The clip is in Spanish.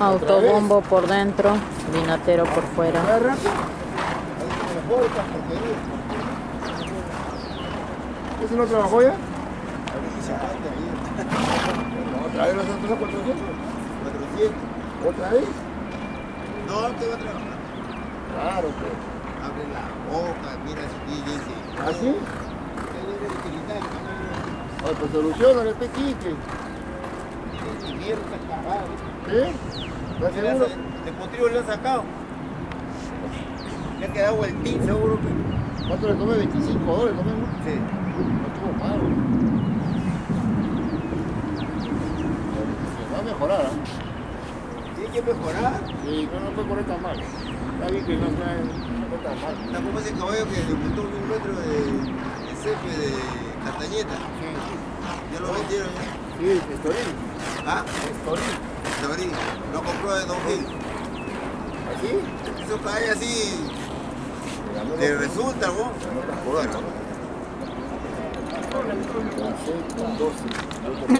Autobombo por dentro, vinatero por fuera. ¿Ese no trabajó ya? ¿Otra vez los otros 400? 400. ¿Otra vez? No, te va a trabajar. Claro, pues. Abre la boca, mira su DJ. ¿Ah, sí? Pues soluciona este cagado. ¿Sí? ¿Estás seguro? De potrillo le han sacado. Le ha quedado el pin seguro que. ¿Cuánto le tomé? 25 dólares, tomé, ¿no? Sí. No estuvo malo. Va a mejorar, ¿ah? Tiene que mejorar. Sí, no, no fue por tan mal. Está bien que no fue, no fue tan mal. Como ese caballo que le botó un metro de, de cepe de Castañeta. Lo vendieron ya. Sí, Estorín. ¿Ah? Estorín. Sabrí, lo compró de 2000. ¿Así? Eso cae así. Le resulta, con 12.